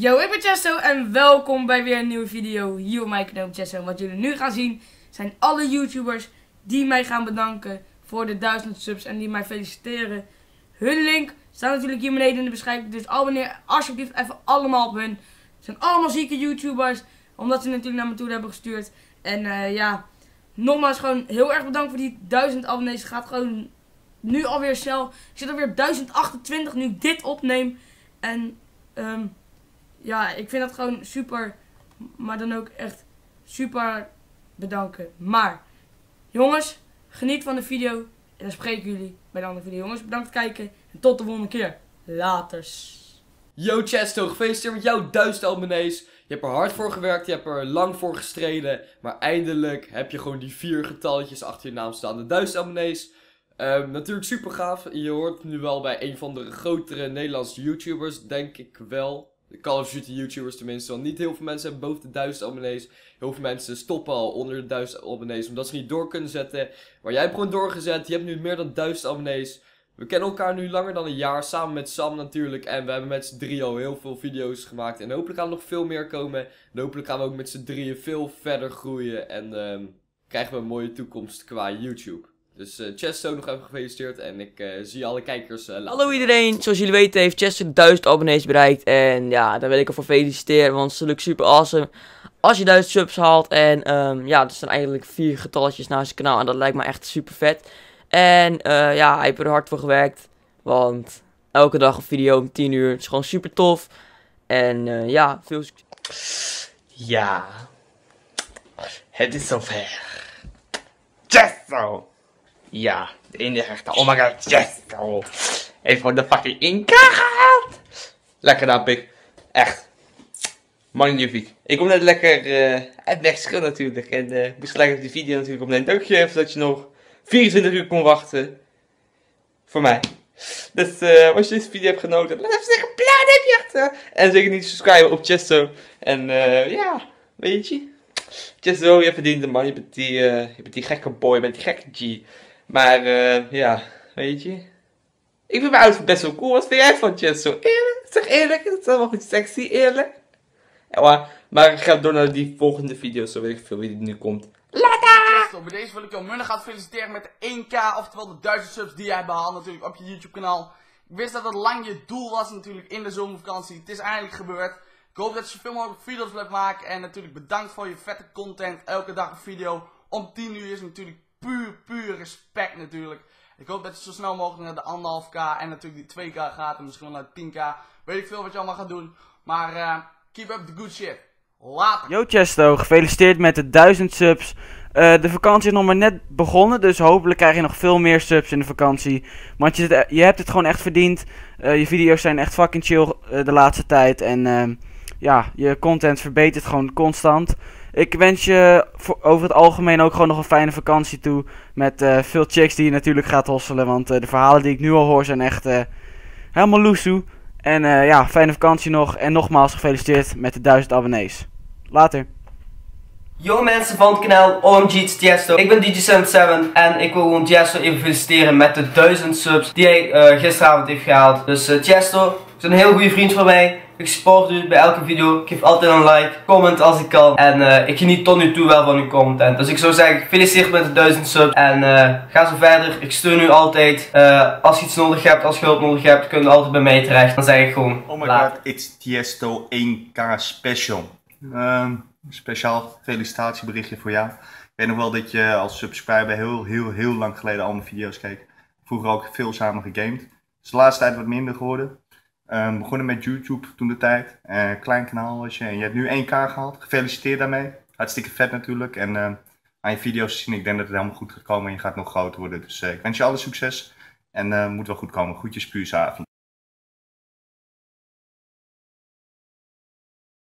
Yo, ik ben Chesto en welkom bij weer een nieuwe video hier op mijn kanaal Chesto. Wat jullie nu gaan zien zijn alle YouTubers die mij gaan bedanken voor de 1000 subs en die mij feliciteren. Hun link staat natuurlijk hier beneden in de beschrijving, dus abonneer alsjeblieft even allemaal op hun. Het zijn allemaal zieke YouTubers, omdat ze natuurlijk naar me toe hebben gestuurd. En eh, ja, nogmaals gewoon heel erg bedankt voor die 1000 abonnees. Het gaat gewoon nu alweer snel. Ik zit alweer op 1028 nu ik dit opneem. En ehm, ja, ik vind dat gewoon super. Maar dan ook echt super bedanken. Maar jongens, geniet van de video. En dan spreken jullie bij de andere video. Jongens, bedankt voor het kijken. En tot de volgende keer. Laters. Yo Chesto, gefeliciteerd met jouw 1000 abonnees. Je hebt er hard voor gewerkt, je hebt er lang voor gestreden. Maar eindelijk heb je gewoon die vier getalletjes achter je naam staan. De 1000 abonnees. Ehm, natuurlijk super gaaf. Je hoort nu wel bij een van de grotere Nederlandse YouTubers, denk ik wel. De Call of Duty YouTubers tenminste. Want niet heel veel mensen hebben boven de 1000 abonnees. Heel veel mensen stoppen al onder de 1000 abonnees. Omdat ze niet door kunnen zetten. Maar jij hebt gewoon doorgezet. Je hebt nu meer dan 1000 abonnees. We kennen elkaar nu langer dan een jaar. Samen met Sam natuurlijk. En we hebben met z'n drieën al heel veel video's gemaakt. En hopelijk gaan er nog veel meer komen. En hopelijk gaan we ook met z'n drieën veel verder groeien. En ehm, krijgen we een mooie toekomst qua YouTube. Dus uh, Chesto nog even gefeliciteerd en ik uh, zie alle kijkers uh, Hallo iedereen, zoals jullie weten heeft Chesto 1000 abonnees bereikt en ja, daar wil ik ervoor feliciteren, want het is natuurlijk super awesome als je 1000 subs haalt en um, ja, er staan eigenlijk vier getalletjes naast zijn kanaal en dat lijkt me echt super vet. En ja, hij heeft er hard voor gewerkt, want elke dag een video om 10 uur, het is gewoon super tof. En ja, veel succes. Ja, het is zover. Chesto! Ja, de enige rechter. Oh my god, yes! Heeft gewoon de fucking Inca gehaald! Lekker dan, pik. Echt. Magnifiek. Ik kom net lekker uh, uit natuurlijk. En uh, moest gelijk op die video natuurlijk opnemen. Dank je dat je nog 24 uur kon wachten. Voor mij. Dus uh, als je deze video hebt genoten, laat even zeggen je achter. En zeker niet subscriben op Chesto. En ja, weet je. Chesto, je verdient de man. Je bent die, je bent die gekke boy, je bent die gekke G. Maar uh, ja, weet je. Ik vind mijn outfit best wel cool. Wat vind jij van Chesto? Eerlijk? Zeg eerlijk. Het is wel goed sexy, eerlijk. Maar, ik ga door naar die volgende video. Zo weet ik veel wie die nu komt. Later! Bij deze wil ik jou Munne gaan feliciteren met de 1k, oftewel de 1000 subs die jij behaalt natuurlijk op je YouTube kanaal. Ik wist dat het lang je doel was natuurlijk in de zomervakantie. Het is eindelijk gebeurd. Ik hoop dat je zoveel mogelijk video's blijft maken. En natuurlijk bedankt voor je vette content. Elke dag een video. Om 10 uur is natuurlijk puur, puur respect natuurlijk. Ik hoop dat je zo snel mogelijk naar de anderhalf k en natuurlijk die 2k gaat. En misschien wel naar 10k. Weet ik veel wat je allemaal gaat doen. Maar uh, keep up the good shit. Later. Yo Chesto, gefeliciteerd met de 1000 subs. Uh, de vakantie is nog maar net begonnen, dus hopelijk krijg je nog veel meer subs in de vakantie. Want je, je hebt het gewoon echt verdiend. Je video's zijn echt fucking chill de laatste tijd. En ehm, ja, je content verbetert gewoon constant. Ik wens je over het algemeen ook gewoon nog een fijne vakantie toe. Met uh, veel chicks die je natuurlijk gaat hosselen. Want uh, de verhalen die ik nu al hoor zijn echt uh, helemaal loesoe. En ja, fijne vakantie nog. En nogmaals gefeliciteerd met de 1000 abonnees. Later. Yo mensen van het kanaal OMG Tiesto. Ik ben DJ77 en ik wil gewoon Tiesto even feliciteren met de 1000 subs die hij gisteravond heeft gehaald. Dus Tiesto is een heel goede vriend van mij. Ik support u bij elke video. Ik geef altijd een like, comment als ik kan. En uh, ik geniet tot nu toe wel van uw content. Dus ik zou zeggen, gefeliciteerd met de 1000 subs. En uh, ga zo verder. Ik steun u altijd. Uh, als je iets nodig hebt, als je hulp nodig hebt, kun je altijd bij mij terecht. Dan zeg ik gewoon, Oh my god, it's Tiesto 1K special. Um, speciaal felicitatieberichtje voor jou. Ik weet nog wel dat je als subscriber heel, heel, heel lang geleden al mijn video's keek. Vroeger ook veel samen gegamed. is de laatste tijd wat minder geworden. Um, begonnen met YouTube toen de tijd. Uh, klein kanaal was je. En je hebt nu 1k gehaald. Gefeliciteerd daarmee. Hartstikke vet natuurlijk. En uh, aan je video's zien, ik denk dat het helemaal goed gaat komen. En je gaat nog groter worden. Dus uh, ik wens je alle succes. En uh, moet wel goed komen. Groetjes, puursavond.